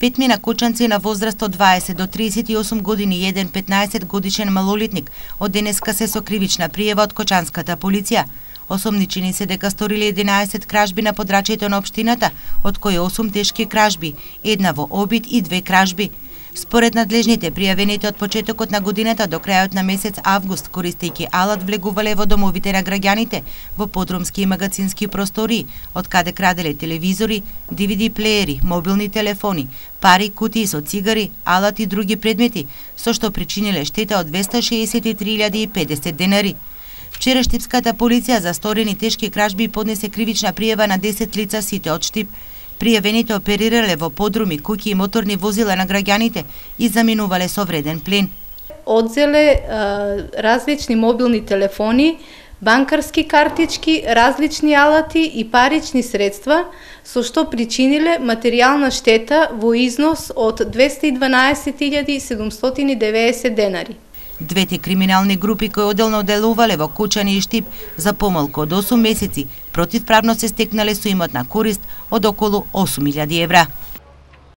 Петмина кочанци на возраст од 20 до 38 години и еден 15 годишен малолетник од денеска се со кривична пријава од кочанската полиција. Осомничени се дека сториле 11 кражби на подрачјето на општината, од кои 8 тешки кражби, една во обид и две кражби. Според надлежните, пријавените од почетокот на годината до крајот на месец август, користејќи алат, влегувале во домовите на граѓаните, во подрумски и магазински простори, од каде краделе телевизори, DVD плеери, мобилни телефони, пари, кутии со цигари, алат и други предмети, со што причиниле штета од 263.050 денари. Вчера Штипската полиција за сторени тешки кражби поднесе кривична пријава на 10 лица сите од Штип, Пријавените оперирале во подруми, куќи и моторни возила на граѓаните и заминувале со вреден плен. Одзеле различни мобилни телефони, банкарски картички, различни алати и парични средства, со што причиниле материјална штета во износ од 212.790 денари. Двете криминални групи кои оделно делувале во Кучани и Штип за помалку од 8 месеци противправно се стекнале со имотна корист од околу 8.000 евра.